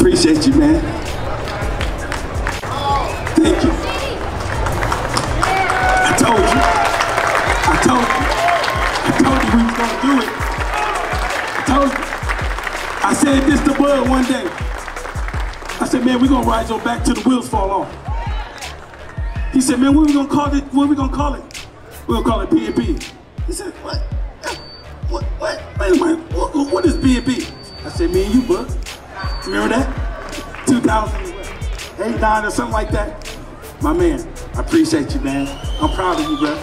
appreciate you, man. Thank you. I told you. I told you. I told you we was gonna do it. I told you. I said this to Bud one day. I said, man, we gonna ride your back till the wheels fall off. He said, man, what we gonna call it? What we gonna call it? we gonna call it B&B. He said, what? What? What? Wait a minute. What, what is B&B? I said, me and you, Bud. Remember that? 2008, 9 or something like that? My man, I appreciate you, man. I'm proud of you, bro.